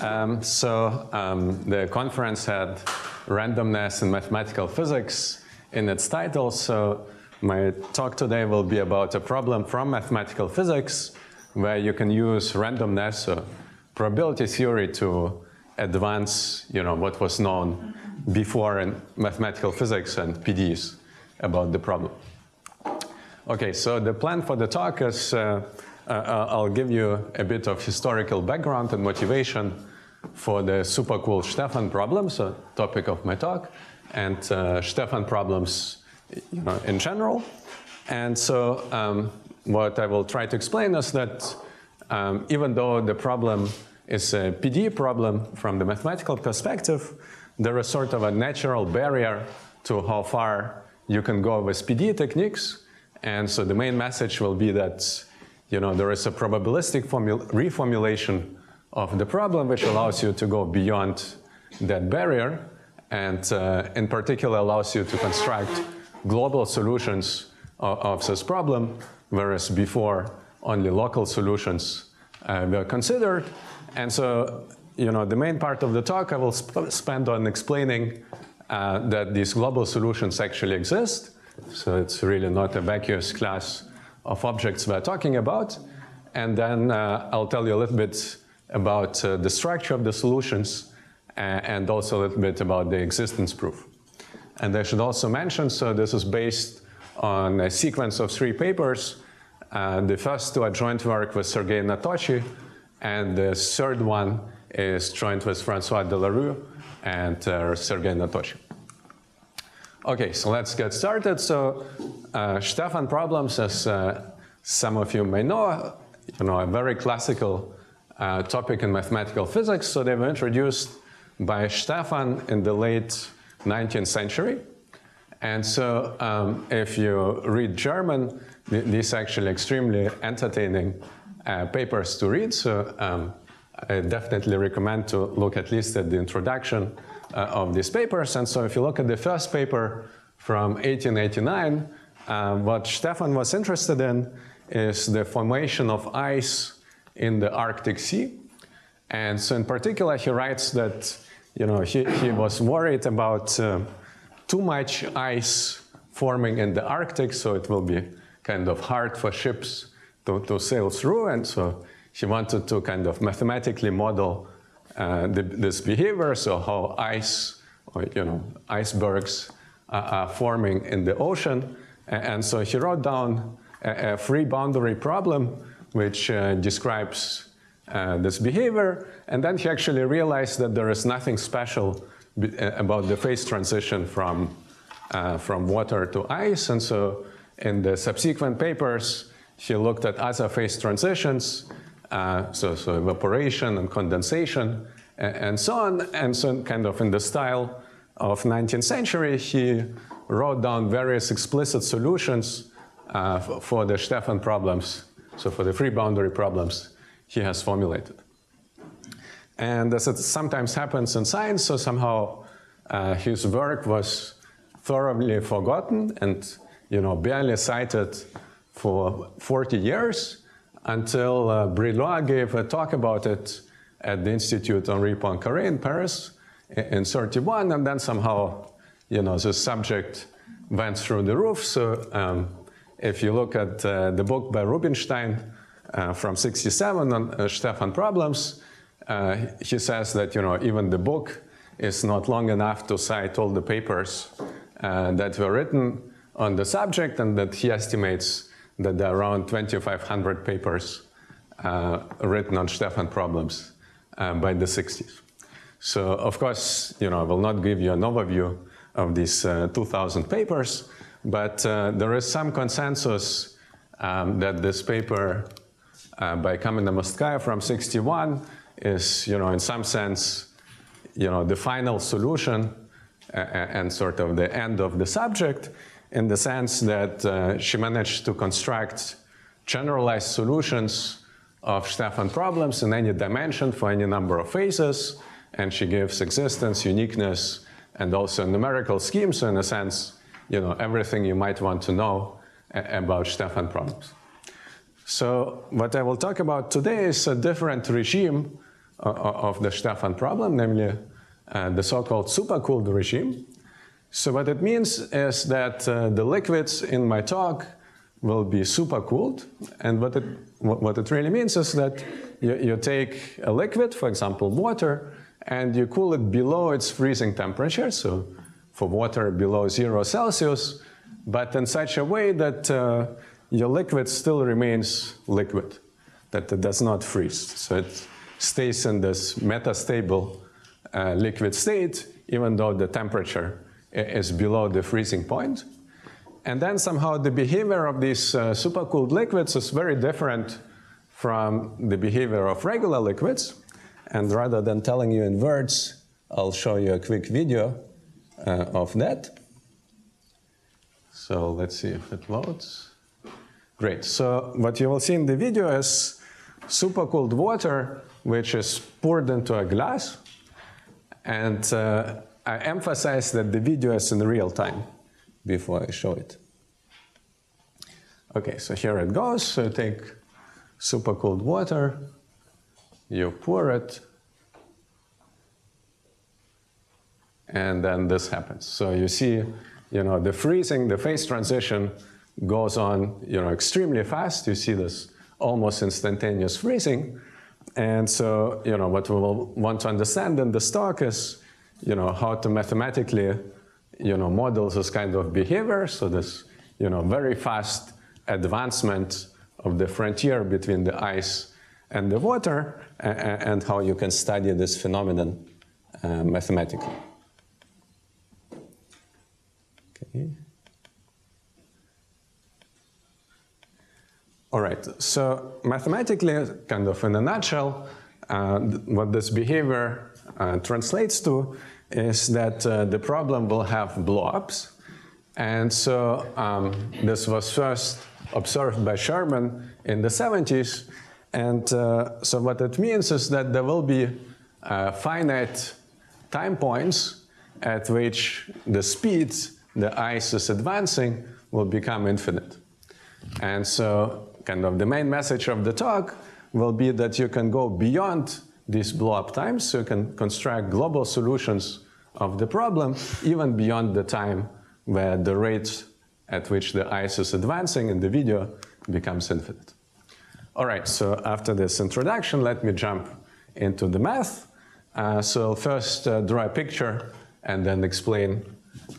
Um, so um, the conference had randomness in mathematical physics in its title. So my talk today will be about a problem from mathematical physics where you can use randomness, so probability theory, to advance, you know, what was known before in mathematical physics and PDEs about the problem. Okay, so the plan for the talk is uh, uh, I'll give you a bit of historical background and motivation for the supercooled Stefan problems, a topic of my talk, and uh, Stefan problems you know, in general. And so um, what I will try to explain is that um, even though the problem is a PDE problem from the mathematical perspective, there is sort of a natural barrier to how far you can go with PDE techniques. And so the main message will be that you know, there is a probabilistic reformulation of the problem which allows you to go beyond that barrier and uh, in particular allows you to construct global solutions of, of this problem, whereas before only local solutions uh, were considered. And so, you know, the main part of the talk I will sp spend on explaining uh, that these global solutions actually exist. So it's really not a vacuous class of objects we're talking about. And then uh, I'll tell you a little bit about uh, the structure of the solutions uh, and also a little bit about the existence proof. And I should also mention, so this is based on a sequence of three papers. The first two are joint work with Sergey Nadtochiy, and the third one is joint with Francois Delarue and uh, Sergey Nadtochiy. Okay, so let's get started. So uh, Stefan problems, as uh, some of you may know, you know, a very classical uh, topic in mathematical physics. So they were introduced by Stefan in the late 19th century. And so um, if you read German, these actually extremely entertaining uh, papers to read. So um, I definitely recommend to look at least at the introduction uh, of these papers. And so if you look at the first paper from 1889, uh, what Stefan was interested in is the formation of ice in the Arctic Sea. And so in particular, he writes that you know, he, he was worried about uh, too much ice forming in the Arctic, so it will be kind of hard for ships to, to sail through. And so she wanted to kind of mathematically model uh, the, this behavior, so how ice, or, you know, icebergs are forming in the ocean. And so he wrote down a, a free boundary problem which uh, describes uh, this behavior. And then he actually realized that there is nothing special uh, about the phase transition from, uh, from water to ice. And so in the subsequent papers, he looked at other phase transitions, uh, so, so evaporation and condensation and, and so on. And so kind of in the style of 19th century, he wrote down various explicit solutions uh, for the Stefan problems, so for the free boundary problems he has formulated. And as it sometimes happens in science, so somehow uh, his work was thoroughly forgotten and you know, barely cited for 40 years until uh, Brillouin gave a talk about it at the Institute Henri Poincaré in Paris in 31, and then somehow, you know, the subject went through the roof. So um, if you look at uh, the book by Rubinstein uh, from 67 on uh, Stefan problems, uh, he says that, you know, even the book is not long enough to cite all the papers uh, that were written on the subject and that he estimates that there are around 2,500 papers uh, written on Stefan problems by the 60s. So, of course, you know, I will not give you an overview of these 2,000 papers, but uh, there is some consensus um, that this paper uh, by Kamenomostskaya from 61 is, you know, in some sense, you know, the final solution uh, and sort of the end of the subject in the sense that uh, she managed to construct generalized solutions of Stefan problems in any dimension for any number of phases, and she gives existence, uniqueness, and also numerical schemes. So in a sense, you know, everything you might want to know about Stefan problems. So what I will talk about today is a different regime uh, of the Stefan problem, namely uh, the so-called supercooled regime. So what it means is that uh, the liquids in my talk will be supercooled. And what it, what it really means is that you, you take a liquid, for example, water, and you cool it below its freezing temperature. So for water below zero Celsius, but in such a way that uh, your liquid still remains liquid, that it does not freeze. So it stays in this metastable uh, liquid state, even though the temperature is below the freezing point. And then somehow the behavior of these uh, supercooled liquids is very different from the behavior of regular liquids. And rather than telling you in words, I'll show you a quick video uh, of that. So let's see if it loads. Great. So what you will see in the video is supercooled water, which is poured into a glass. And uh, I emphasize that the video is in real time before I show it. Okay, so here it goes. So take super cold water, you pour it, and then this happens. So you see, you know, the freezing, the phase transition goes on, you know, extremely fast. You see this almost instantaneous freezing. And so, you know, what we will want to understand in this talk is, you know, how to mathematically, you know, model this kind of behavior. So this, you know, very fast advancement of the frontier between the ice and the water, and how you can study this phenomenon uh, mathematically. Okay. All right, so mathematically, kind of in a nutshell, uh, what this behavior uh, translates to is that uh, the problem will have blowups. And so um, this was first observed by Sherman in the 70s. And uh, so what it means is that there will be uh, finite time points at which the speed the ice is advancing will become infinite. And so kind of the main message of the talk will be that you can go beyond these blow-up times, so you can construct global solutions of the problem, even beyond the time where the rate at which the ice is advancing in the video becomes infinite. All right, so after this introduction, let me jump into the math. Uh, so I'll first uh, draw a picture and then explain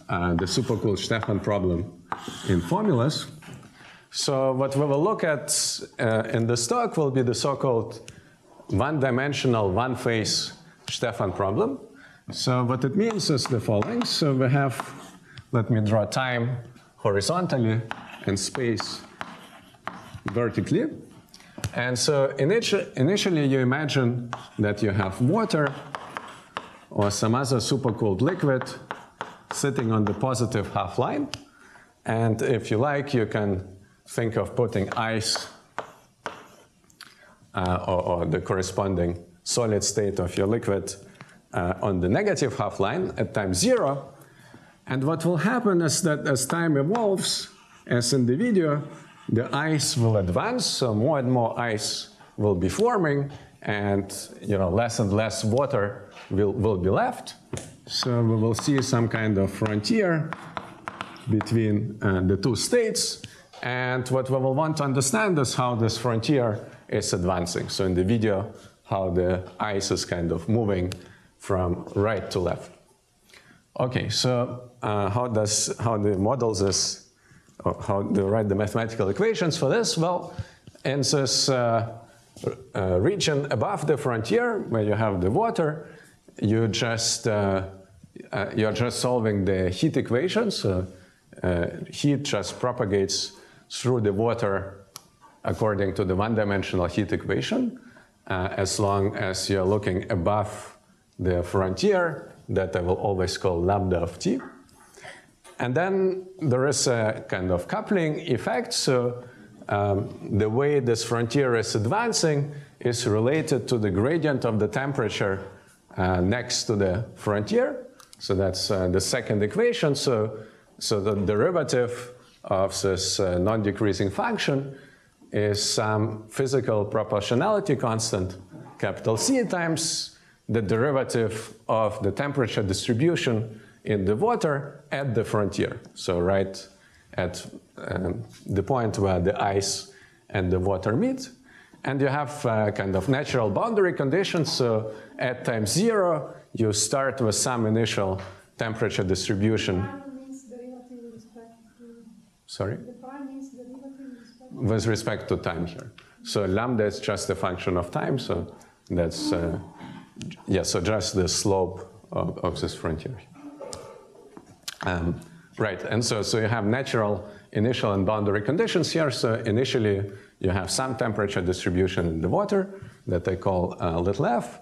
uh, the cool Stefan problem in formulas. So what we will look at uh, in this talk will be the so-called one-dimensional, one-phase Stefan problem. So what it means is the following. So we have, let me draw time horizontally and space vertically. And so initi initially you imagine that you have water or some other supercooled liquid sitting on the positive half line. And if you like, you can think of putting ice uh, or, or, the corresponding solid state of your liquid uh, on the negative half line at time zero. And what will happen is that as time evolves, as in the video, the ice will advance, so more and more ice will be forming, and you know, less and less water will, will be left. So we will see some kind of frontier between uh, the two states. And what we will want to understand is how this frontier is advancing. So in the video, how the ice is kind of moving from right to left. Okay, so uh, how does how the models this, how you write the mathematical equations for this? Well, in this uh, uh, region above the frontier where you have the water, you just uh, uh, you're just solving the heat equation. So uh, heat just propagates through the water according to the one-dimensional heat equation, uh, as long as you're looking above the frontier that I will always call lambda of t. And then there is a kind of coupling effect. So um, the way this frontier is advancing is related to the gradient of the temperature uh, next to the frontier. So that's uh, the second equation. So, so the derivative of this uh, non-decreasing function is some physical proportionality constant, capital C, times the derivative of the temperature distribution in the water at the frontier. So right at um, the point where the ice and the water meet. And you have uh, kind of natural boundary conditions. So at time zero, you start with some initial temperature distribution. Sorry? With respect to time here. So lambda is just a function of time. So that's, uh, yeah, so just the slope of, of this frontier. Um, right, and so, so you have natural initial and boundary conditions here. So initially, you have some temperature distribution in the water that I call uh, little f.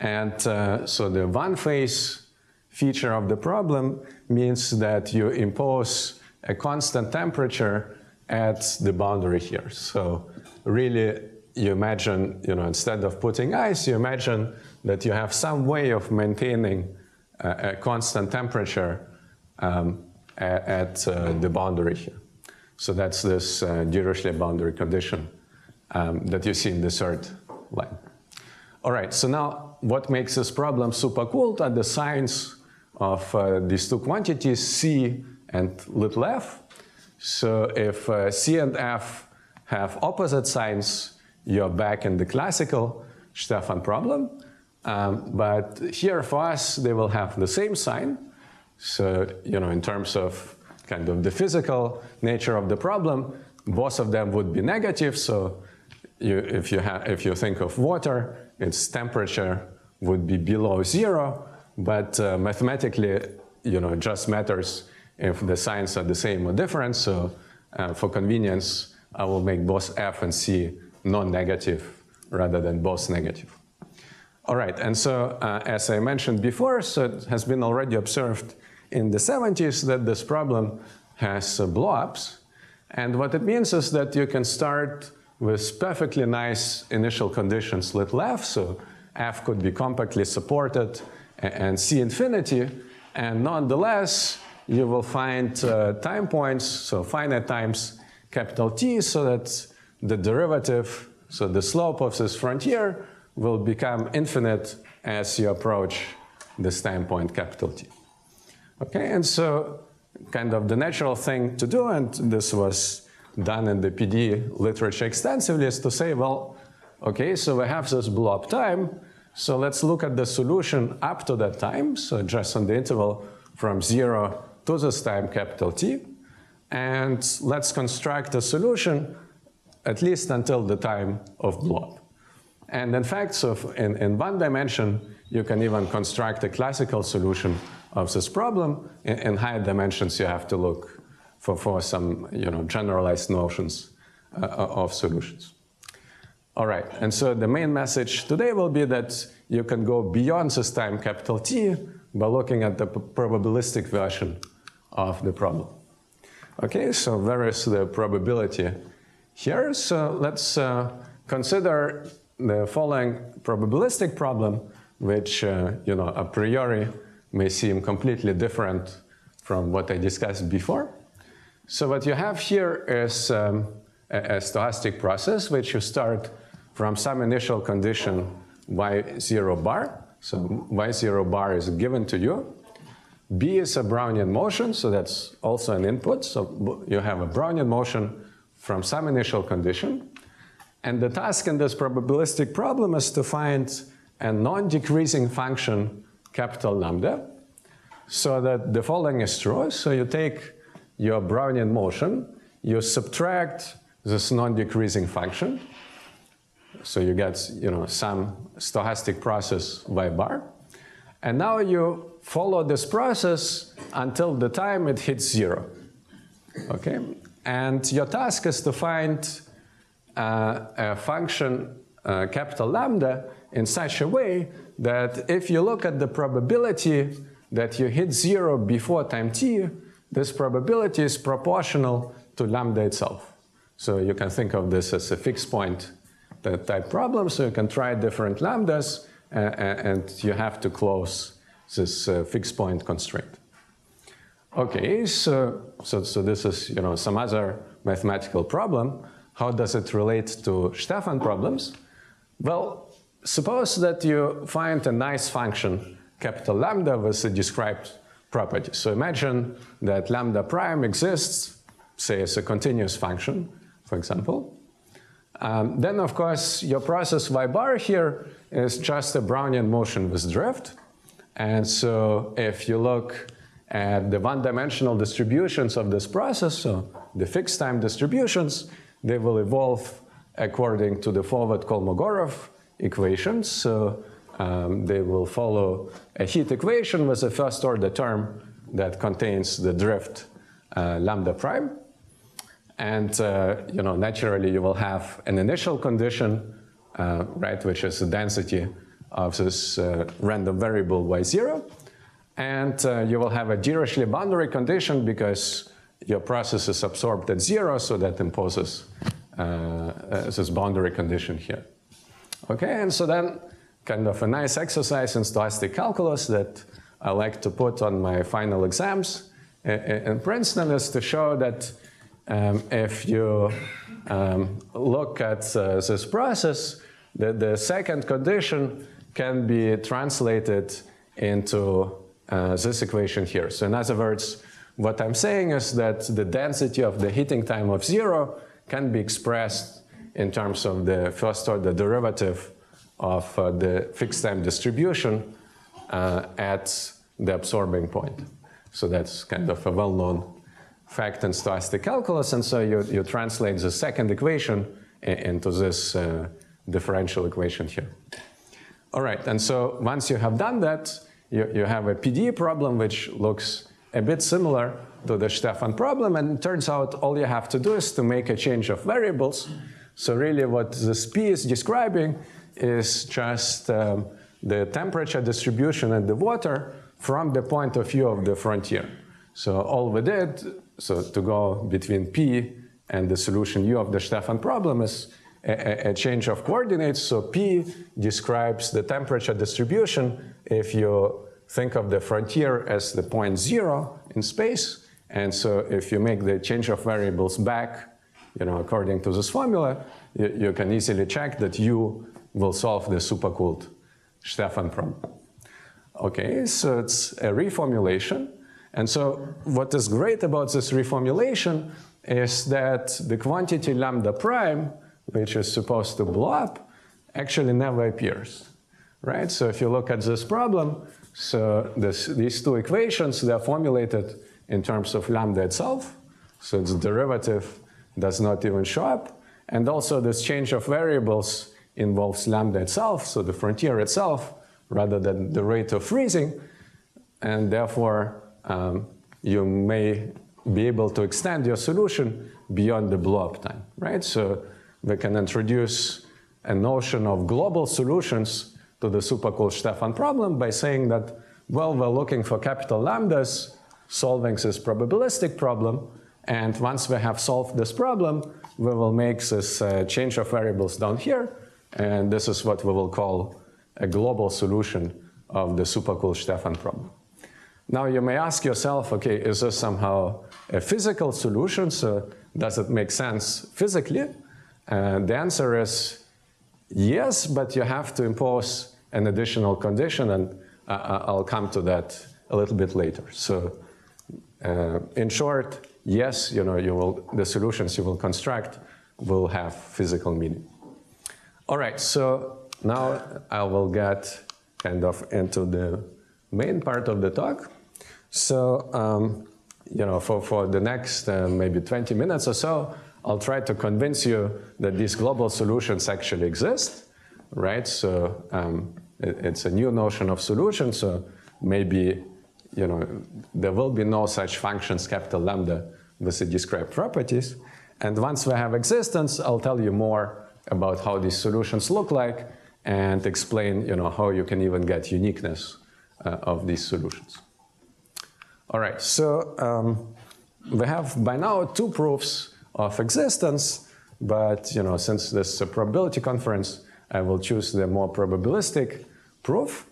And uh, so the one phase feature of the problem means that you impose a constant temperature at the boundary here. So really, you imagine, you know, instead of putting ice, you imagine that you have some way of maintaining a, a constant temperature um, at, at uh, the boundary here. So that's this uh, Dirichlet boundary condition um, that you see in the third line. All right, so now what makes this problem super cool are the signs of uh, these two quantities, C and little f. So if uh, C and F have opposite signs, you're back in the classical Stefan problem. Um, but here for us, they will have the same sign. So, you know, in terms of kind of the physical nature of the problem, both of them would be negative. So you, if, you if you think of water, its temperature would be below zero, but uh, mathematically, you know, it just matters if the signs are the same or different. So uh, for convenience, I will make both F and C non-negative rather than both negative. All right, and so uh, as I mentioned before, so it has been already observed in the 70s that this problem has uh, blowups. And what it means is that you can start with perfectly nice initial conditions little f, so f could be compactly supported and c infinity, and nonetheless, you will find uh, time points, so finite times capital T, so that the derivative, so the slope of this frontier, will become infinite as you approach this time point capital T. Okay, and so kind of the natural thing to do, and this was done in the PD literature extensively, is to say, well, okay, so we have this blow-up time, so let's look at the solution up to that time, so just on the interval from zero to this time capital T, and let's construct a solution at least until the time of blow-up. And in fact, so in, in one dimension, you can even construct a classical solution of this problem. In, in higher dimensions, you have to look for, for some you know, generalized notions uh, of solutions. All right, and so the main message today will be that you can go beyond this time capital T by looking at the probabilistic version of the problem. Okay, so where is the probability here? So let's uh, consider the following probabilistic problem, which, uh, you know, a priori may seem completely different from what I discussed before. So what you have here is um, a, a, stochastic process, which you start from some initial condition y0 bar. So y0 bar is given to you. B is a Brownian motion, so that's also an input. So you have a Brownian motion from some initial condition. And the task in this probabilistic problem is to find a non-decreasing function capital lambda, so that the following is true. So you take your Brownian motion, you subtract this non-decreasing function, so you get you know, some stochastic process y bar, and now you follow this process until the time it hits zero. Okay? And your task is to find uh, a function uh, capital lambda in such a way that if you look at the probability that you hit zero before time t, this probability is proportional to lambda itself. So you can think of this as a fixed point type problem. So you can try different lambdas, uh, and you have to close this uh, fixed point constraint. Okay, so, so, so this is you know, some other mathematical problem. How does it relate to Stefan problems? Well, suppose that you find a nice function, capital lambda, with a described property. So imagine that lambda prime exists, say as a continuous function, for example. Um, then, of course, your process y bar here is just a Brownian motion with drift. And so if you look at the one-dimensional distributions of this process, so the fixed time distributions, they will evolve according to the forward Kolmogorov equations. So um, they will follow a heat equation with a first order term that contains the drift uh, lambda prime. And uh, you know, naturally, you will have an initial condition, uh, right, which is the density of this uh, random variable y0. And uh, you will have a Dirichlet boundary condition because your process is absorbed at zero, so that imposes uh, this boundary condition here. Okay, and so then kind of a nice exercise in stochastic calculus that I like to put on my final exams in Princeton is to show that um, if you um, look at uh, this process, the, the second condition can be translated into uh, this equation here. So in other words, what I'm saying is that the density of the hitting time of zero can be expressed in terms of the first order derivative of uh, the fixed time distribution uh, at the absorbing point. So that's kind of a well-known fact in stochastic calculus, and so you, you translate the second equation into this uh, differential equation here. All right, and so once you have done that, you, you have a PDE problem which looks a bit similar to the Stefan problem, and it turns out all you have to do is to make a change of variables. So really what this P is describing is just um, the temperature distribution in the water from the point of view of the frontier. So all we did, so to go between P and the solution U of the Stefan problem is a, change of coordinates. So P describes the temperature distribution if you think of the frontier as the point zero in space. And so if you make the change of variables back, you know, according to this formula, you, you can easily check that U will solve the supercooled Stefan problem. Okay, so it's a reformulation. And so what is great about this reformulation is that the quantity lambda prime which is supposed to blow up, actually never appears, right? So if you look at this problem, so this, these two equations, they're formulated in terms of lambda itself, so its derivative does not even show up, and also this change of variables involves lambda itself, so the frontier itself, rather than the rate of freezing, and therefore um, you may be able to extend your solution beyond the blow-up time, right? So we can introduce a notion of global solutions to the supercooled Stefan problem by saying that, well, we're looking for capital lambdas, solving this probabilistic problem, and once we have solved this problem, we will make this uh, change of variables down here, and this is what we will call a global solution of the supercooled Stefan problem. Now you may ask yourself, okay, is this somehow a physical solution? So does it make sense physically? Uh, the answer is yes, but you have to impose an additional condition, and uh, uh, I'll come to that a little bit later. So, uh, in short, yes, you know, you will, the solutions you will construct will have physical meaning. All right, so now I will get kind of into the main part of the talk. So, um, you know, for, for the next uh, maybe 20 minutes or so, I'll try to convince you that these global solutions actually exist, right? So um, it, it's a new notion of solution. So maybe, you know, there will be no such functions capital lambda with the described properties. And once we have existence, I'll tell you more about how these solutions look like and explain, you know, how you can even get uniqueness uh, of these solutions. All right, so um, we have by now two proofs of existence. but you know, since this is a probability conference, I will choose the more probabilistic proof.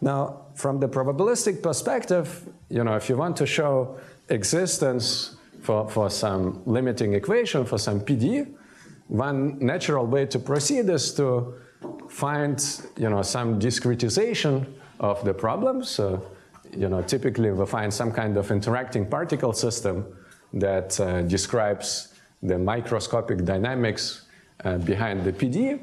Now, from the probabilistic perspective, you know, if you want to show existence for, for some limiting equation for some PD, one natural way to proceed is to find, you know, some discretization of the problem. So, you know, typically we find some kind of interacting particle system that uh, describes the microscopic dynamics uh, behind the PD,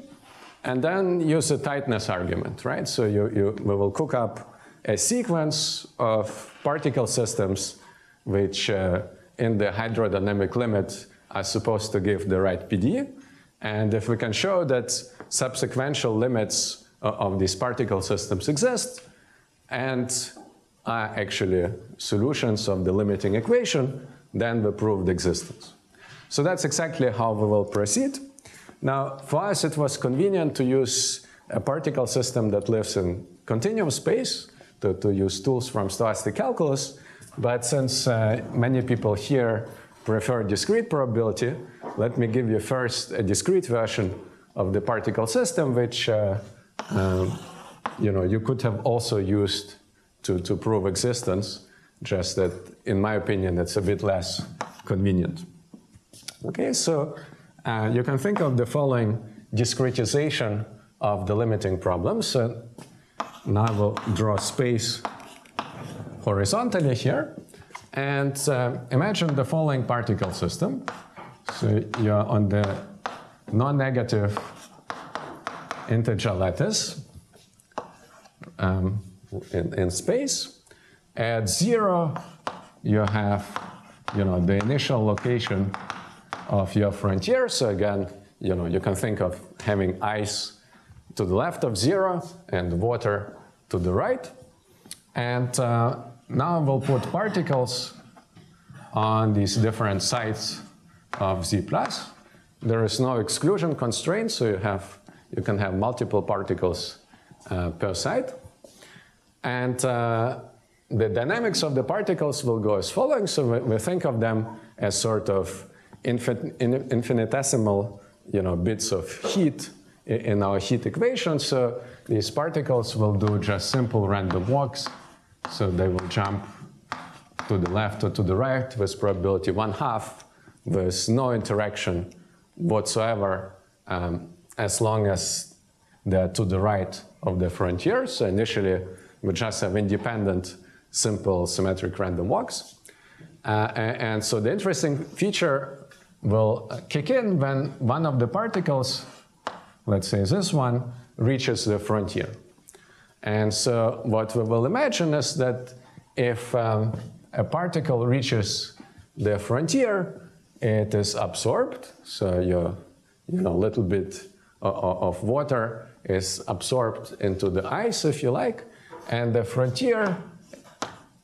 and then use a tightness argument, right? So you, you, we will cook up a sequence of particle systems which uh, in the hydrodynamic limit are supposed to give the right PD. And if we can show that subsequential limits of these particle systems exist and are actually solutions of the limiting equation, then the existence. So that's exactly how we will proceed. Now, for us, it was convenient to use a particle system that lives in continuum space, to, to use tools from stochastic calculus. But since uh, many people here prefer discrete probability, let me give you first a discrete version of the particle system, which uh, um, you know you could have also used to, to prove existence, just that, in my opinion, it's a bit less convenient. Okay, so uh, you can think of the following discretization of the limiting problem. So now I will draw space horizontally here. And uh, imagine the following particle system. So you're on the non-negative integer lattice um, in, in space. At zero, you have you know, the initial location of your frontier. So again, you know, you can think of having ice to the left of zero and water to the right. And uh, now we'll put particles on these different sides of Z plus. There is no exclusion constraint, so you have you can have multiple particles uh, per side. And uh, the dynamics of the particles will go as following. So we, think of them as sort of infinitesimal you know, bits of heat in our heat equation. So these particles will do just simple random walks. So they will jump to the left or to the right with probability one half with no interaction whatsoever um, as long as they're to the right of the frontier. So initially we just have independent simple symmetric random walks. Uh, and, so the interesting feature will kick in when one of the particles, let's say this one, reaches the frontier. And so what we will imagine is that if um, a particle reaches the frontier, it is absorbed. So your you know, little bit of water is absorbed into the ice, if you like, and the frontier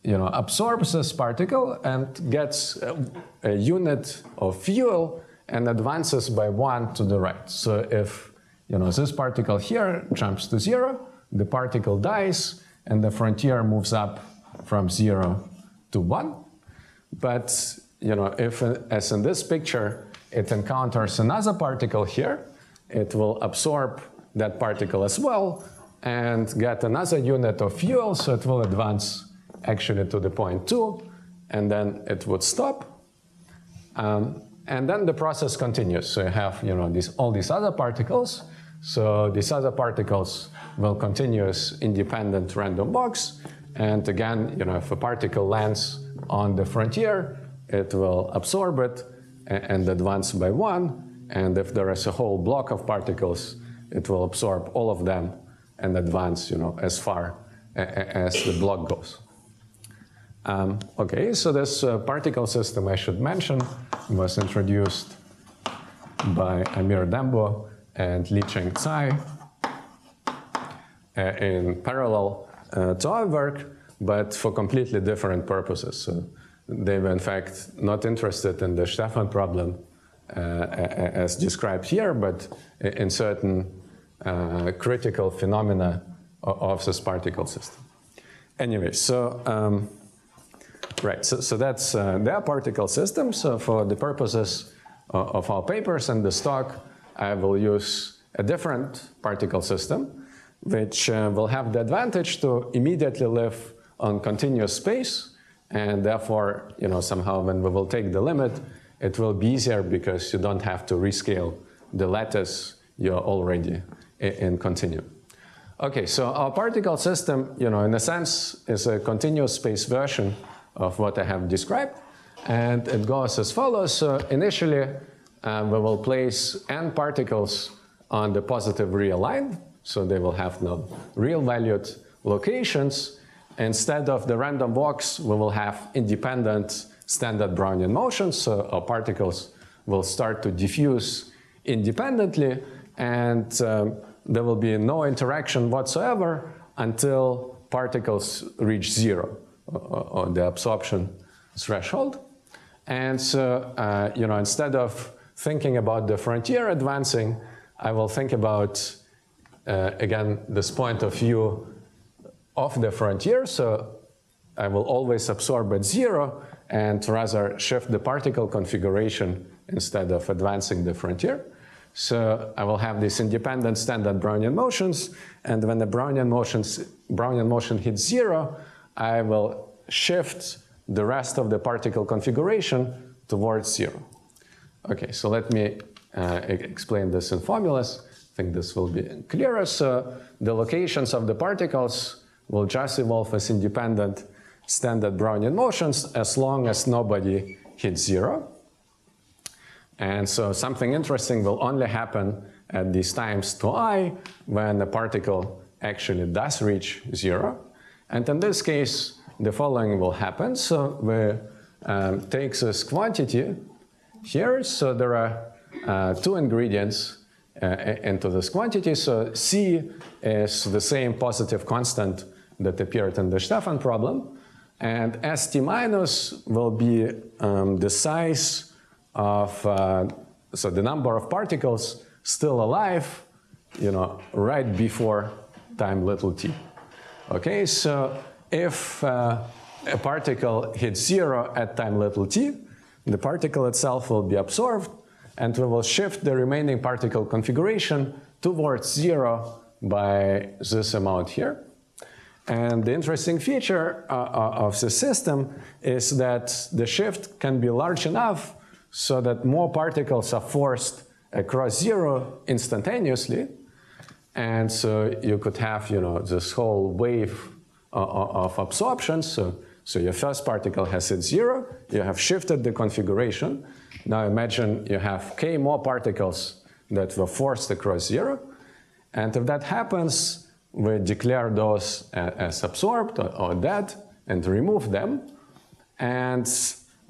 you know, absorbs this particle and gets a, a, unit of fuel and advances by one to the right. So if you know, this particle here jumps to zero, the particle dies, and the frontier moves up from zero to one. But you know, if, as in this picture, it encounters another particle here, it will absorb that particle as well and get another unit of fuel, so it will advance actually to the point two, and then it would stop. Um, and then the process continues. So you have you know, these, all these other particles. So these other particles will continuous independent random walks. And again, you know, if a particle lands on the frontier, it will absorb it and advance by one. And if there is a whole block of particles, it will absorb all of them and advance you know, as far as the block goes. Um, okay, so this uh, particle system I should mention was introduced by Amir Dembo and Li-Cheng Tsai uh, in parallel uh, to our work, but for completely different purposes. So they were in fact not interested in the Stefan problem uh, as described here, but in certain uh, critical phenomena of this particle system. Anyway, so um, Right, so, so that's uh, their particle system. So for the purposes of our papers and this talk, I will use a different particle system, which uh, will have the advantage to immediately live on continuous space, and therefore, you know, somehow when we will take the limit, it will be easier because you don't have to rescale the lattice you're already in continuum. Okay, so our particle system, you know, in a sense, is a continuous space version of what I have described. And it goes as follows. So initially, uh, we will place n particles on the positive real line. So they will have no real valued locations. Instead of the random walks, we will have independent standard Brownian motions. So our particles will start to diffuse independently. And um, there will be no interaction whatsoever until particles reach zero on the absorption threshold. And so, uh, you know, instead of thinking about the frontier advancing, I will think about, uh, again, this point of view of the frontier. So I will always absorb at zero and rather shift the particle configuration instead of advancing the frontier. So I will have these independent standard Brownian motions, and when the Brownian, motions, Brownian motion hits zero, I will shift the rest of the particle configuration towards zero. Okay, so let me uh, explain this in formulas. I think this will be clearer. So the locations of the particles will just evolve as independent standard Brownian motions as long as nobody hits zero. And so something interesting will only happen at these times to i when the particle actually does reach zero. And in this case, the following will happen. So we um, take this quantity here. So there are uh, two ingredients uh, into this quantity. So C is the same positive constant that appeared in the Stefan problem. And ST minus will be um, the size of, uh, so the number of particles still alive, you know, right before time little t. Okay, so if uh, a particle hits zero at time little t, the particle itself will be absorbed, and we will shift the remaining particle configuration towards zero by this amount here. And the interesting feature uh, uh of the system is that the shift can be large enough so that more particles are forced across zero instantaneously. And so you could have, you know, this whole wave uh, uh, of absorption. So, so your first particle has hit zero, you have shifted the configuration. Now imagine you have k more particles that were forced across zero. And if that happens, we declare those as absorbed or dead and remove them. And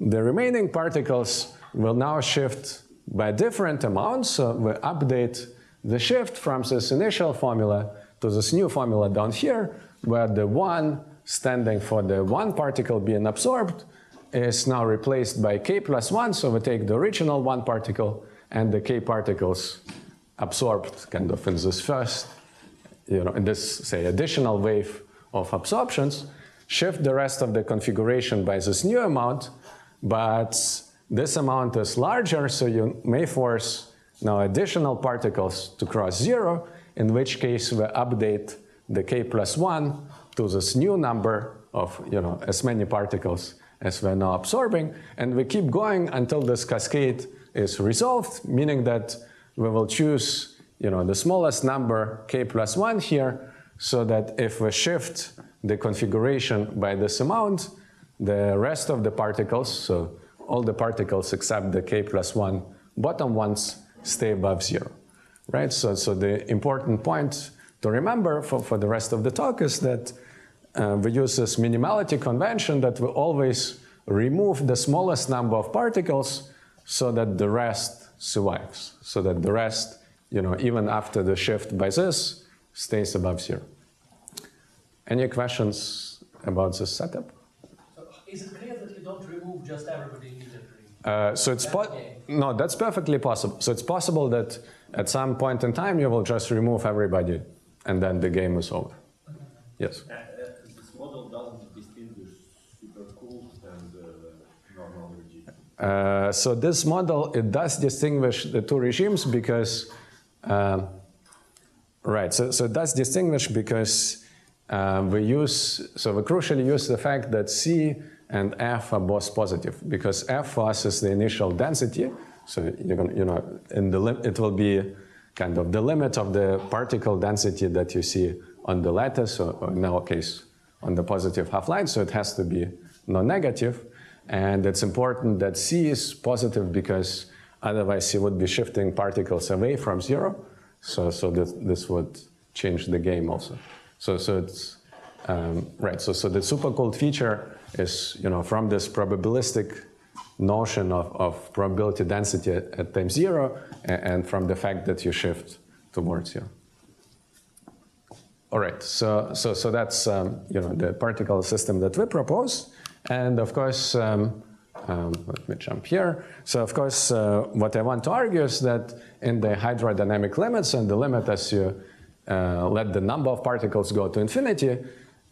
the remaining particles will now shift by different amounts. Uh, so we update the shift from this initial formula to this new formula down here, where the one standing for the one particle being absorbed is now replaced by k plus one. So we take the original one particle and the k particles absorbed kind of in this first, you know, in this, say, additional wave of absorptions, shift the rest of the configuration by this new amount, but this amount is larger, so you may force now additional particles to cross zero, in which case we update the k plus one to this new number of you know as many particles as we're now absorbing, and we keep going until this cascade is resolved, meaning that we will choose you know the smallest number k plus one here, so that if we shift the configuration by this amount, the rest of the particles, so all the particles except the k plus 1 bottom ones stay above zero, right? So, so the important point to remember for, for the rest of the talk is that uh, we use this minimality convention that we always remove the smallest number of particles so that the rest survives, so that the rest, you know, even after the shift by this, stays above zero. Any questions about this setup? So is it clear that you don't remove just everybody uh, so it's no, that's perfectly possible. So it's possible that at some point in time you will just remove everybody, and then the game is over. Yes. Uh, uh, this model doesn't distinguish supercooled and uh, normal regime. uh, so this model, it does distinguish the two regimes because, um, right, so, so it does distinguish because uh, we use, so we crucially use the fact that C and F are both positive because F for us is the initial density. So you're gonna, you know, in the it will be kind of the limit of the particle density that you see on the lattice, or, or in our case, on the positive half line. So it has to be non-negative. And it's important that C is positive because otherwise C would be shifting particles away from zero. So, so this, this would change the game also. So, so it's, um, right, so, so the super supercooled feature is, you know, from this probabilistic notion of, of probability density at, at time zero and, and from the fact that you shift towards zero. All right, so, so, so that's, um, you know, the particle system that we propose. And of course, um, um, let me jump here. So of course, uh, what I want to argue is that in the hydrodynamic limits and the limit as you uh, let the number of particles go to infinity,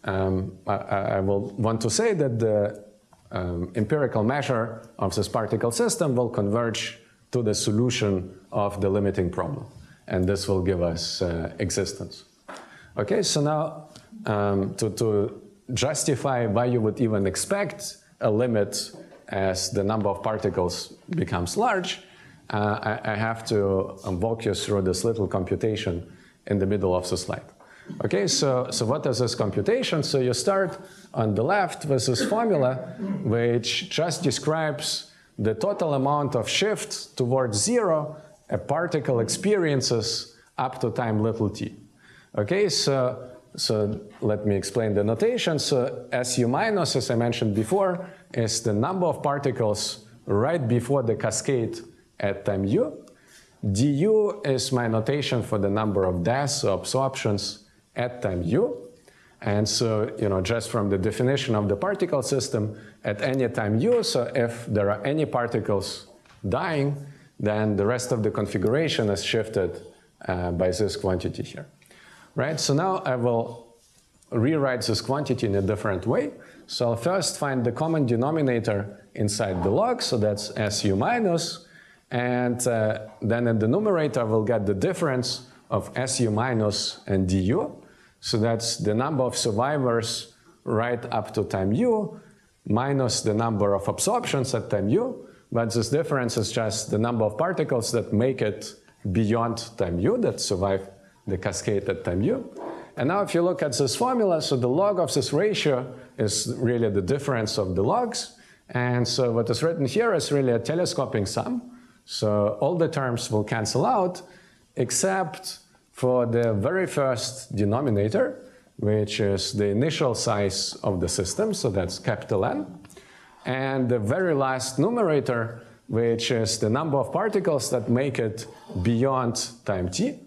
um, I, I, will want to say that the um, empirical measure of this particle system will converge to the solution of the limiting problem. And this will give us uh, existence. Okay, so now um, to, to justify why you would even expect a limit as the number of particles becomes large, uh, I, I, have to walk you through this little computation in the middle of the slide. Okay, so, so what is this computation? So you start on the left with this formula, which just describes the total amount of shift towards zero a particle experiences up to time little t. Okay, so so let me explain the notation. So SU minus, as I mentioned before, is the number of particles right before the cascade at time u. du is my notation for the number of deaths or absorptions at time u. And so, you know, just from the definition of the particle system, at any time u, so if there are any particles dying, then the rest of the configuration is shifted uh, by this quantity here right? So now I will rewrite this quantity in a different way. So I'll first find the common denominator inside the log, so that's SU minus, and uh, then in the numerator we'll get the difference of SU minus and DU. So that's the number of survivors right up to time U minus the number of absorptions at time U, but this difference is just the number of particles that make it beyond time U that survive the cascade at time u. And now if you look at this formula, so the log of this ratio is really the difference of the logs. And so what is written here is really a telescoping sum. So all the terms will cancel out except for the very first denominator, which is the initial size of the system, so that's capital N. And the very last numerator, which is the number of particles that make it beyond time t.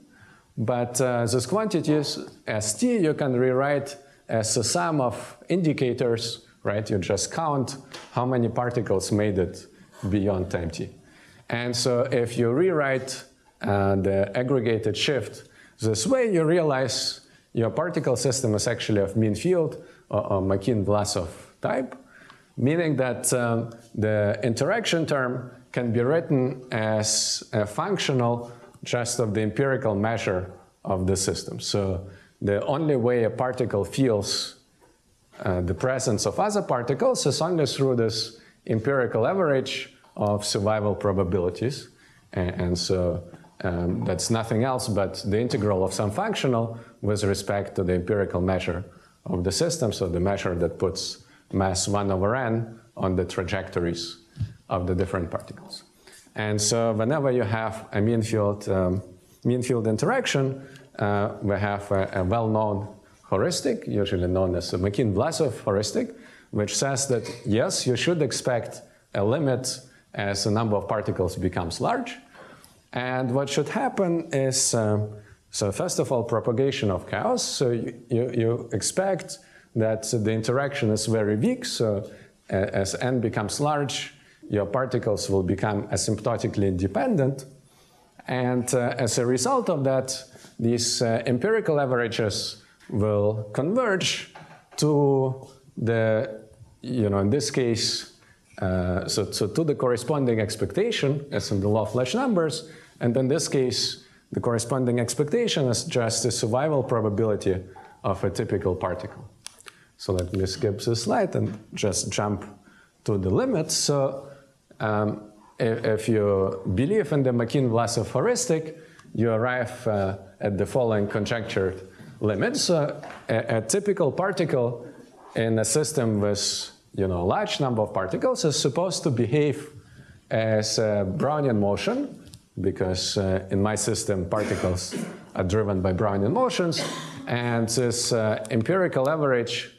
But uh, those quantities, st, you can rewrite as a sum of indicators, right? You just count how many particles made it beyond time t. And so if you rewrite uh, the aggregated shift this way, you realize your particle system is actually of mean field or, or McKean-Vlasov type, meaning that um, the interaction term can be written as a functional just of the empirical measure of the system. So the only way a particle feels uh, the presence of other particles is only through this empirical average of survival probabilities. And, and so um, that's nothing else but the integral of some functional with respect to the empirical measure of the system, so the measure that puts mass 1 over n on the trajectories of the different particles. And so whenever you have a mean field, um, mean field interaction, uh, we have a, a well-known heuristic, usually known as a McKean-Vlasov heuristic, which says that yes, you should expect a limit as the number of particles becomes large. And what should happen is, um, so first of all, propagation of chaos. So you, you, you, expect that the interaction is very weak. So uh, as n becomes large, your particles will become asymptotically independent. And uh, as a result of that, these uh, empirical averages will converge to the, you know, in this case, uh, so, so to the corresponding expectation, as in the law of large numbers, and in this case, the corresponding expectation is just the survival probability of a typical particle. So let me skip this slide and just jump to the limits. So um, if, you believe in the McKean-Vlasov heuristic, you arrive uh, at the following conjectured limits. So a, a, typical particle in a system with you know, a large number of particles is supposed to behave as a Brownian motion, because uh, in my system, particles are driven by Brownian motions, and this uh, empirical average,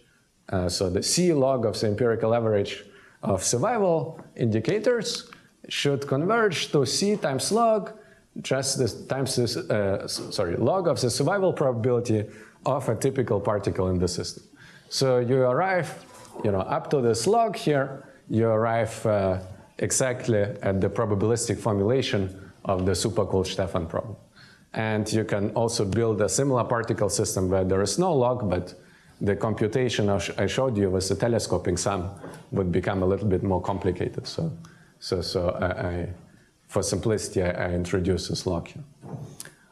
uh, so the C log of the empirical average of survival indicators should converge to C times log, just this times this, uh, sorry, log of the survival probability of a typical particle in the system. So you arrive, you know, up to this log here, you arrive uh, exactly at the probabilistic formulation of the Supercool-Stefan problem. And you can also build a similar particle system where there is no log, but the computation I showed you with the telescoping sum would become a little bit more complicated. So, so, so I, I for simplicity, I, I introduce this log here.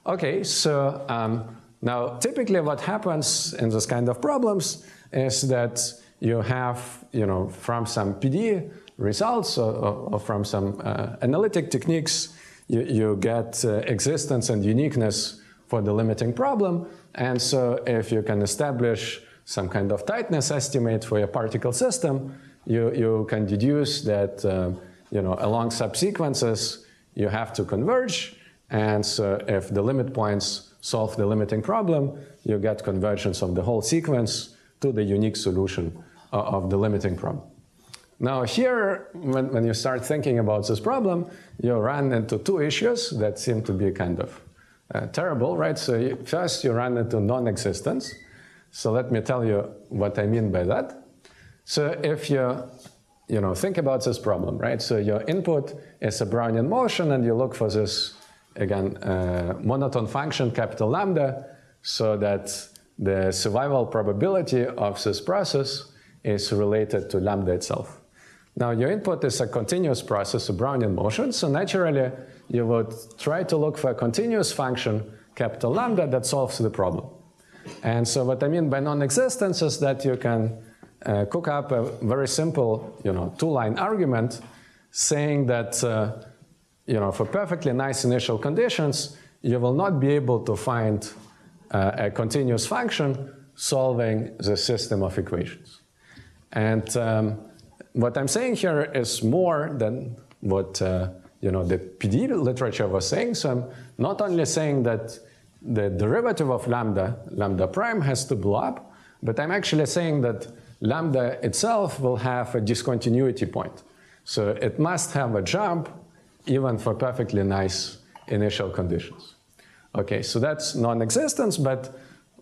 Okay, so um, now typically what happens in this kind of problems is that you have, you know, from some PD results or, or from some uh, analytic techniques, you, you get uh, existence and uniqueness for the limiting problem. And so if you can establish some kind of tightness estimate for your particle system, you, you can deduce that uh, you know, along subsequences, you have to converge. And so if the limit points solve the limiting problem, you get convergence of the whole sequence to the unique solution uh, of the limiting problem. Now here, when, when you start thinking about this problem, you run into two issues that seem to be kind of uh, terrible, right? So you, first you run into non-existence. So let me tell you what I mean by that. So if you, you know, think about this problem, right? So your input is a Brownian motion and you look for this, again, uh, monotone function, capital lambda, so that the survival probability of this process is related to lambda itself. Now your input is a continuous process, of Brownian motion, so naturally you would try to look for a continuous function, capital lambda, that solves the problem. And so what I mean by non-existence is that you can uh, cook up a very simple, you know, two-line argument saying that, uh, you know, for perfectly nice initial conditions, you will not be able to find uh, a continuous function solving the system of equations. And um, what I'm saying here is more than what uh, you know the PD literature was saying. So I'm not only saying that the derivative of lambda, lambda prime, has to blow up, but I'm actually saying that lambda itself will have a discontinuity point. So it must have a jump even for perfectly nice initial conditions. Okay, so that's non-existence, but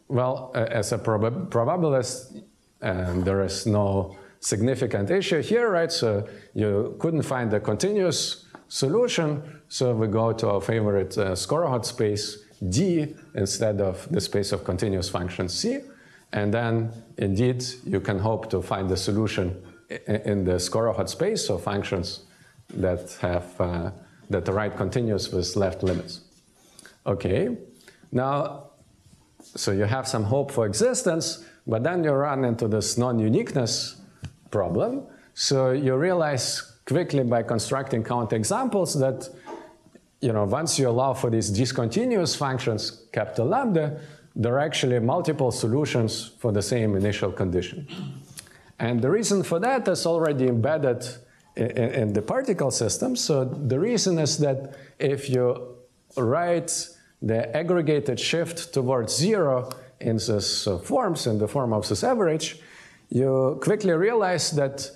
well, uh, as a prob probabilist, um, there is no significant issue here, right? So you couldn't find a continuous solution, so we go to our favorite uh, Skorohod space, D instead of the space of continuous functions C. And then indeed you can hope to find the solution in the Skorohod space, so functions that have uh, that are right continuous with left limits. Okay, now so you have some hope for existence, but then you run into this non-uniqueness problem. So you realize quickly by constructing counterexamples that you know, once you allow for these discontinuous functions, capital lambda, there are actually multiple solutions for the same initial condition. And the reason for that is already embedded in, in the particle system. So the reason is that if you write the aggregated shift towards zero in this uh, forms, in the form of this average, you quickly realize that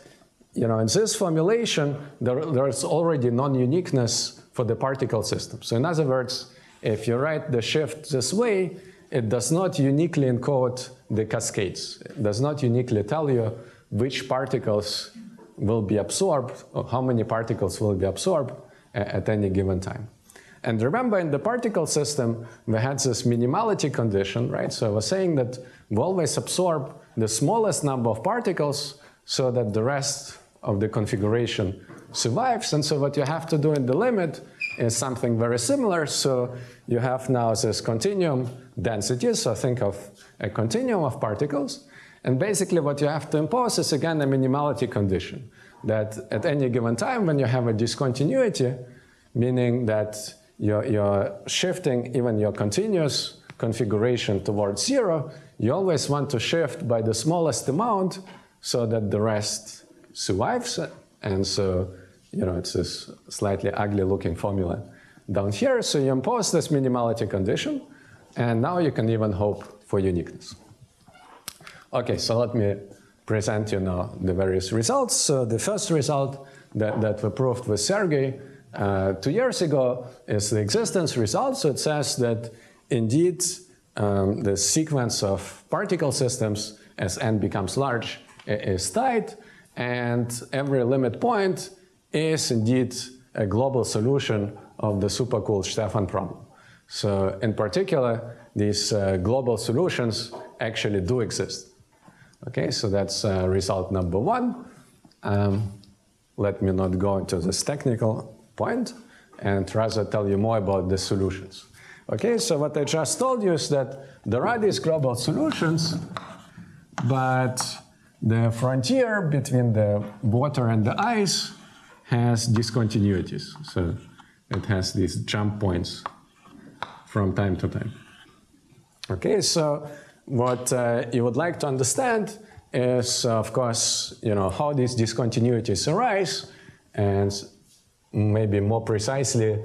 you know, in this formulation, there, there's already non-uniqueness for the particle system. So in other words, if you write the shift this way, it does not uniquely encode the cascades. It does not uniquely tell you which particles will be absorbed, or how many particles will be absorbed at any given time. And remember, in the particle system, we had this minimality condition, right? So I was saying that we always absorb the smallest number of particles so that the rest of the configuration survives. And so what you have to do in the limit is something very similar. So you have now this continuum density. So think of a continuum of particles. And basically what you have to impose is again a minimality condition that at any given time when you have a discontinuity, meaning that you're, you're shifting even your continuous configuration towards zero, you always want to shift by the smallest amount so that the rest survives. And so, you know, it's this slightly ugly looking formula down here. So you impose this minimality condition, and now you can even hope for uniqueness. Okay, so let me present you now the various results. So the first result that, that we proved with Sergey uh, two years ago is the existence result. So it says that indeed um, the sequence of particle systems as n becomes large is tight, and every limit point is indeed a global solution of the supercool-Stefan problem. So in particular, these uh, global solutions actually do exist. Okay, so that's uh, result number one. Um, let me not go into this technical point and rather tell you more about the solutions. Okay, so what I just told you is that there are these global solutions, but the frontier between the water and the ice has discontinuities. So it has these jump points from time to time. Okay, so what uh, you would like to understand is, of course, you know, how these discontinuities arise, and maybe more precisely,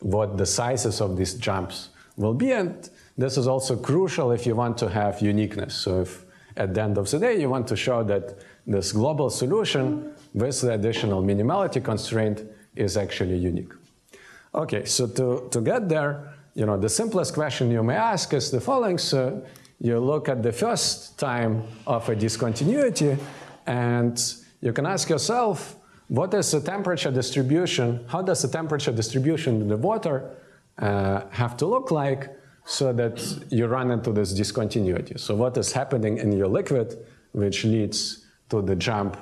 what the sizes of these jumps will be. And this is also crucial if you want to have uniqueness. So if at the end of the day you want to show that this global solution with the additional minimality constraint is actually unique. Okay, so to, to get there, you know, the simplest question you may ask is the following. So you look at the first time of a discontinuity and you can ask yourself, what is the temperature distribution? How does the temperature distribution in the water uh, have to look like so that you run into this discontinuity? So what is happening in your liquid which leads to the jump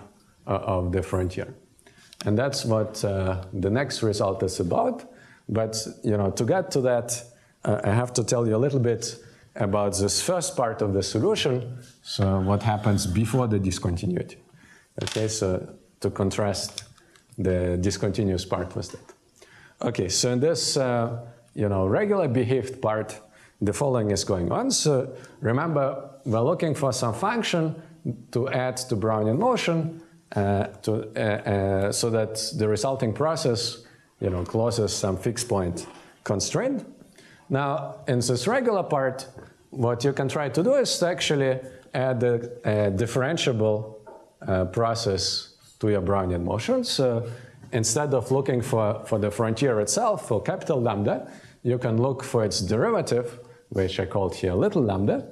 uh, of the frontier? And that's what uh, the next result is about. But you know, to get to that, uh, I have to tell you a little bit about this first part of the solution. So what happens before the discontinuity? Okay, so to contrast the discontinuous part with that. Okay, so in this, uh, you know, regular behaved part, the following is going on. So remember, we're looking for some function to add to Brownian motion uh, to, uh, uh so that the resulting process, you know, closes some fixed point constraint. Now, in this regular part, what you can try to do is to actually add a, differentiable uh, process to your Brownian motion. So uh, instead of looking for, for the frontier itself, for capital lambda, you can look for its derivative, which I called here little lambda.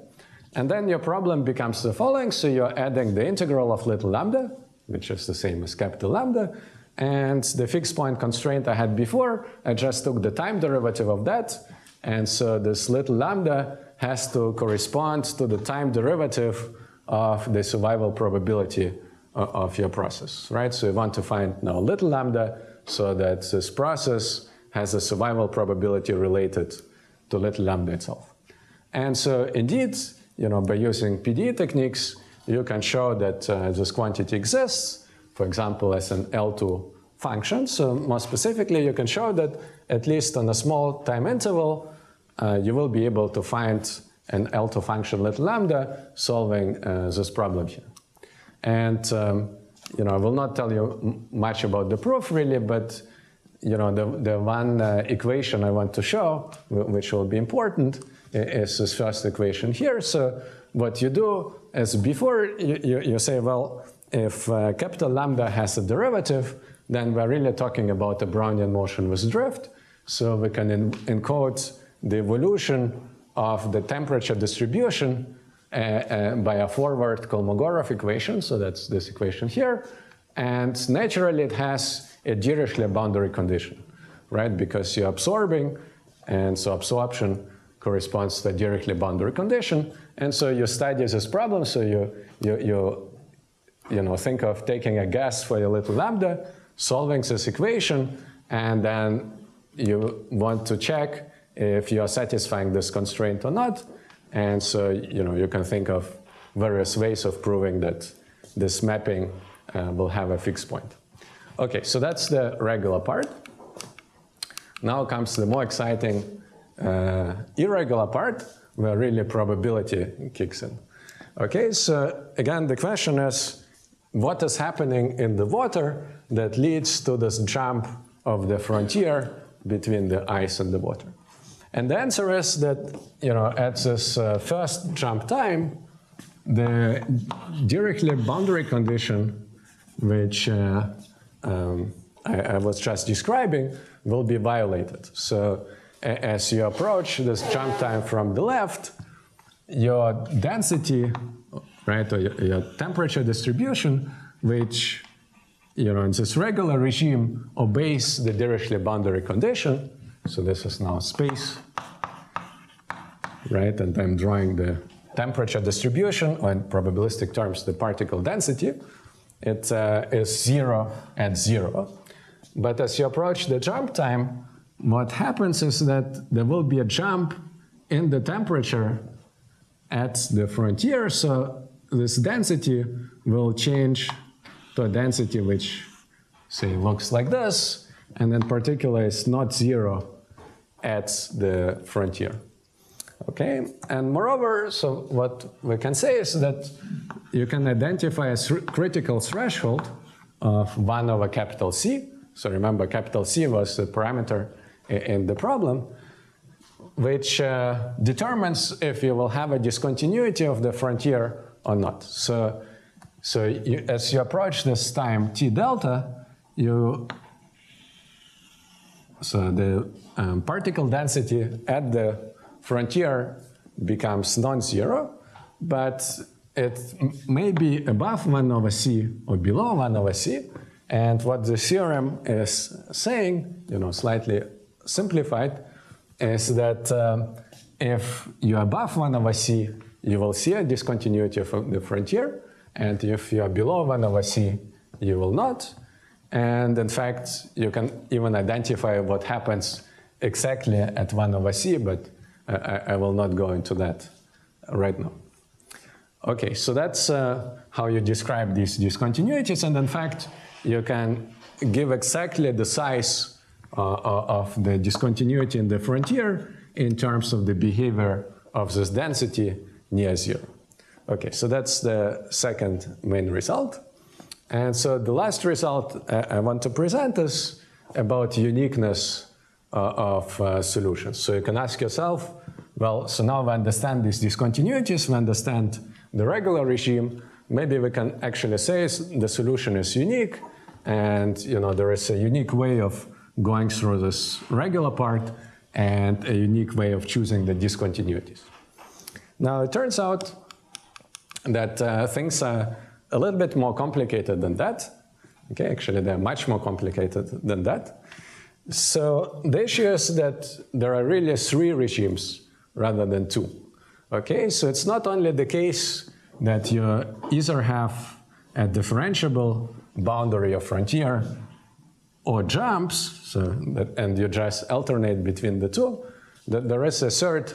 And then your problem becomes the following. So you're adding the integral of little lambda, which is the same as capital lambda, and the fixed point constraint I had before, I just took the time derivative of that. And so this little lambda has to correspond to the time derivative of the survival probability of your process, right? So you want to find now little lambda so that this process has a survival probability related to little lambda itself. And so indeed, you know, by using PDE techniques, you can show that uh, this quantity exists, for example, as an L2 function. So more specifically, you can show that at least on a small time interval, uh, you will be able to find an L2 function little lambda solving uh, this problem here. And um, you know, I will not tell you much about the proof really, but you know, the, the one uh, equation I want to show, which will be important, is this first equation here. So what you do is before you, you, you say, well, if uh, capital lambda has a derivative, then we're really talking about a Brownian motion with drift. So we can encode the evolution of the temperature distribution Uh, uh, by a forward Kolmogorov equation. So that's this equation here. And naturally, it has a Dirichlet boundary condition, right? Because you're absorbing, and so absorption corresponds to the Dirichlet boundary condition. And so you study this problem, so you, you, you you know, think of taking a guess for your little lambda, solving this equation, and then you want to check if you are satisfying this constraint or not. And so, you know, you can think of various ways of proving that this mapping uh, will have a fixed point. Okay, so that's the regular part. Now comes the more exciting uh, irregular part, where really probability kicks in. Okay, so again, the question is, what is happening in the water that leads to this jump of the frontier between the ice and the water? And the answer is that, you know, at this uh, first jump time, the Dirichlet boundary condition, which uh, um, I, I, was just describing, will be violated. So as you approach this jump time from the left, your density, right, or your, your temperature distribution, which you know, in this regular regime obeys the Dirichlet boundary condition. So this is now space, right? And I'm drawing the temperature distribution, or in probabilistic terms, the particle density. It uh, is zero at zero. But as you approach the jump time, what happens is that there will be a jump in the temperature at the frontier, so this density will change to a density which, say, looks like this, and in particular is not zero at the frontier. Okay, and moreover, so what we can say is that you can identify a critical threshold of 1 over capital C. So remember, capital C was the parameter in the problem, which uh, determines if you will have a discontinuity of the frontier or not. So, so you, as you approach this time t delta, you so the um, particle density at the frontier becomes non-zero, but it may be above 1 over c or below 1 over c. And what the theorem is saying, you know, slightly simplified, is that um, if you're above 1 over c, you will see a discontinuity of the frontier, and if you are below 1 over c, you will not. And in fact, you can even identify what happens exactly at 1 over c, but I, I will not go into that right now. Okay, so that's uh, how you describe these discontinuities, and in fact, you can give exactly the size uh, uh, of the discontinuity in the frontier in terms of the behavior of this density near zero. Okay, so that's the second main result. And so the last result I want to present is about uniqueness uh, of uh, solutions. So you can ask yourself, well, so now we understand these discontinuities, we understand the regular regime, maybe we can actually say the solution is unique, and you know there is a unique way of going through this regular part and a unique way of choosing the discontinuities. Now, it turns out that uh, things are a little bit more complicated than that. Okay, actually, they're much more complicated than that. So the issue is that there are really three regimes rather than two. Okay, so it's not only the case that you either have a differentiable boundary or frontier or jumps, so that, and you just alternate between the two, that there is a third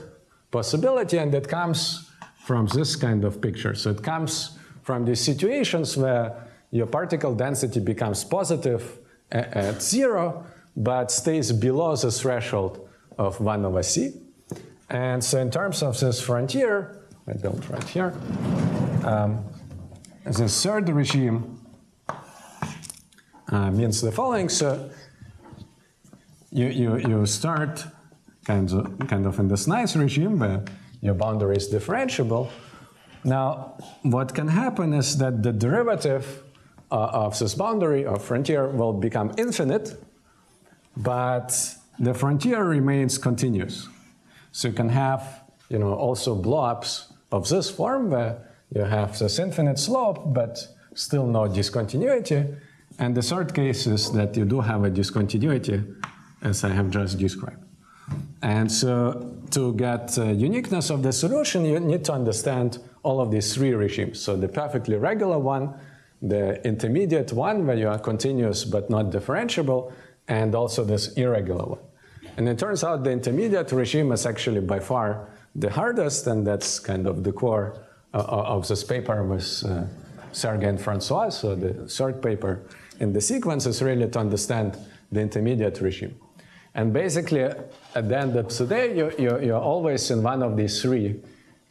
possibility, and it comes from this kind of picture. So it comes from these situations where your particle density becomes positive at zero, but stays below the threshold of 1 over c. And so in terms of this frontier, I built right here, um, the third regime uh, means the following. So you, you, you start kind of, kind of in this nice regime where your boundary is differentiable. Now, what can happen is that the derivative uh, of this boundary or frontier will become infinite, but the frontier remains continuous. So you can have, you know, also blobs of this form where you have this infinite slope, but still no discontinuity. And the third case is that you do have a discontinuity, as I have just described. And so to get uh, uniqueness of the solution, you need to understand all of these three regimes. So the perfectly regular one, the intermediate one where you are continuous but not differentiable, and also this irregular one. And it turns out the intermediate regime is actually by far the hardest, and that's kind of the core uh, of this paper with uh, Sergey and Francois. So the third paper in the sequence is really to understand the intermediate regime. And basically, at the end of today, you, you, you're always in one of these three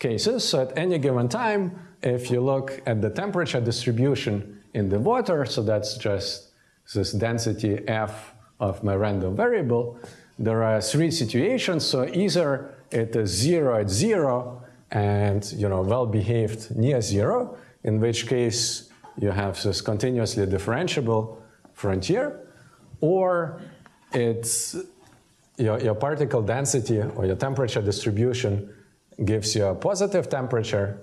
cases. So at any given time, if you look at the temperature distribution in the water, so that's just this density f of my random variable, there are three situations. So either it is zero at zero and you know well behaved near zero, in which case you have this continuously differentiable frontier, or it's your, your particle density or your temperature distribution gives you a positive temperature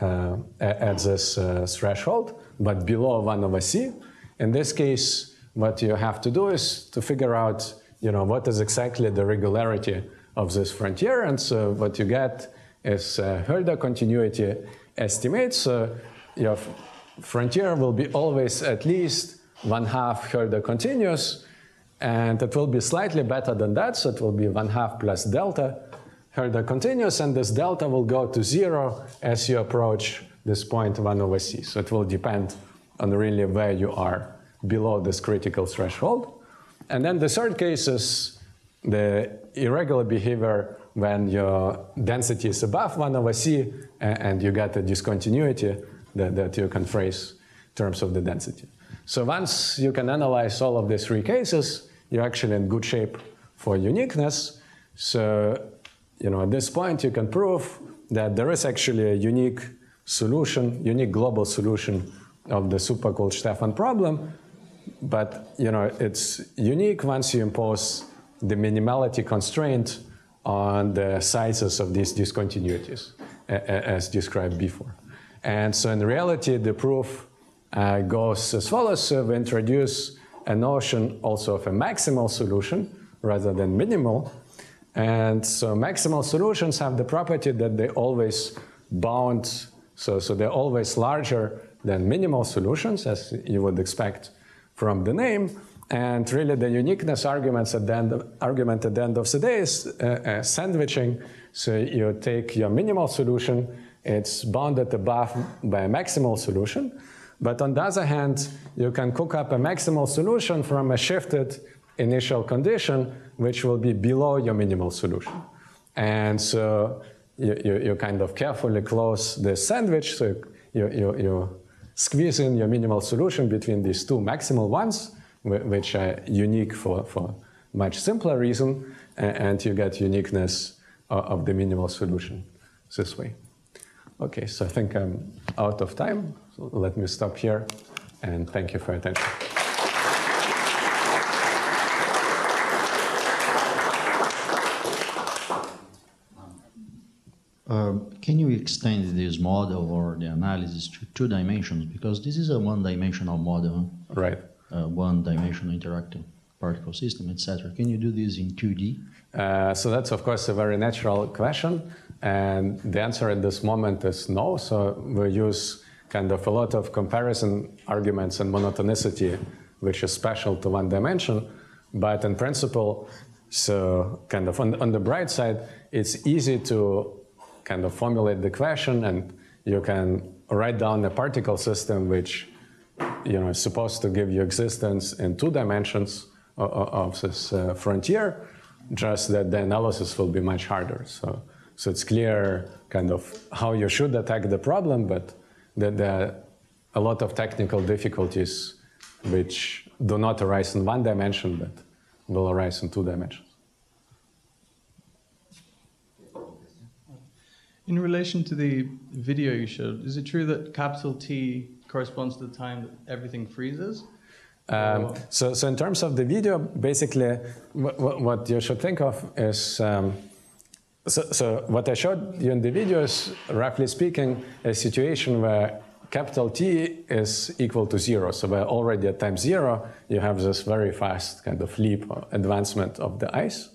uh, at this uh, threshold, but below 1 over c. In this case, what you have to do is to figure out, you know, what is exactly the regularity of this frontier, and so what you get is uh, Hölder continuity estimate. So your frontier will be always at least one half Hölder continuous, and it will be slightly better than that, so it will be one half plus delta Hölder continuous, and this delta will go to zero as you approach this point 1 over c. So it will depend on really where you are below this critical threshold. And then the third case is the irregular behavior when your density is above 1 over c and you get a discontinuity that, that you can phrase in terms of the density. So once you can analyze all of these three cases, you're actually in good shape for uniqueness. So, you know, at this point you can prove that there is actually a unique solution, unique global solution of the supercooled-Stefan problem. But, you know, it's unique once you impose the minimality constraint on the sizes of these discontinuities, as described before. And so in reality, the proof uh, goes as follows. So we introduce a notion also of a maximal solution rather than minimal. And so maximal solutions have the property that they always bound, so, so they're always larger than minimal solutions, as you would expect from the name. And really, the uniqueness arguments at the end of, argument at the end of the day is uh, uh, sandwiching. So you take your minimal solution, it's bounded above by a maximal solution. But on the other hand, you can cook up a maximal solution from a shifted initial condition, which will be below your minimal solution. And so you, you, you kind of carefully close the sandwich, so you, you, you squeeze in your minimal solution between these two maximal ones, which are unique for, for much simpler reason, and you get uniqueness uh, of the minimal solution this way. Okay, so I think I'm out of time. So let me stop here, and thank you for your attention. Uh, can you extend this model or the analysis to two dimensions? Because this is a one-dimensional model. Right. Uh, one-dimensional interactive particle system, etc. Can you do this in 2D? Uh, so that's, of course, a very natural question. And the answer at this moment is no. So we use kind of a lot of comparison arguments and monotonicity, which is special to one dimension. But in principle, so kind of on, on the bright side, it's easy to kind of formulate the question and you can write down a particle system which you know is supposed to give you existence in two dimensions of, this uh, frontier just that the analysis will be much harder. So so it's clear kind of how you should attack the problem but that there are a lot of technical difficulties which do not arise in one dimension but will arise in two dimensions In relation to the video you showed, is it true that capital T corresponds to the time that everything freezes? Um, so, so in terms of the video, basically, what you should think of is, um, so, so what I showed you in the video is, roughly speaking, a situation where capital T is equal to zero. So where already at time zero, you have this very fast kind of leap or advancement of the ice.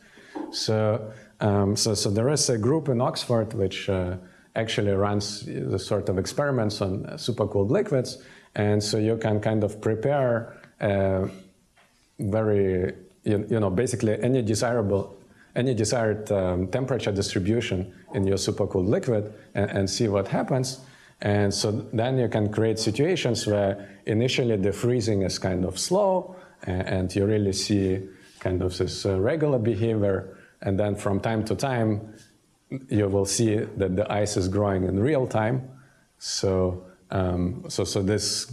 So um, so, so there is a group in Oxford which uh, actually runs the sort of experiments on supercooled liquids, and so you can kind of prepare uh, very, you, you know, basically any desirable, any desired um, temperature distribution in your supercooled liquid and, and see what happens. And so then you can create situations where initially the freezing is kind of slow and, and you really see kind of this uh, regular behavior. And then from time to time, you will see that the ice is growing in real time. So, um, so, so this,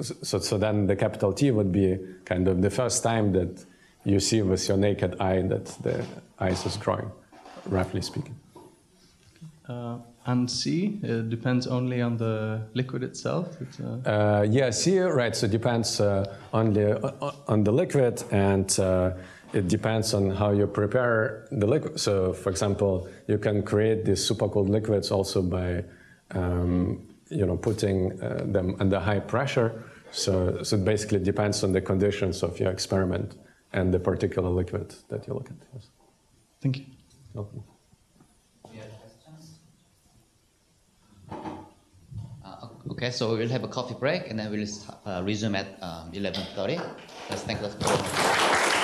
so, so then the capital T would be kind of the first time that you see with your naked eye that the ice is growing, roughly speaking. Uh, and C uh, depends only on the liquid itself. It's, uh, Uh, yeah, see, right. So it depends uh, on the on the liquid, and uh, it depends on how you prepare the liquid. So, for example, you can create these supercooled liquids also by um, you know putting uh, them under high pressure. So, so it basically depends on the conditions of your experiment and the particular liquid that you look at. Yes. thank you. Welcome. Any other questions? Uh, okay, so we'll have a coffee break and then we'll uh, resume at um, 11.30. Let's thank the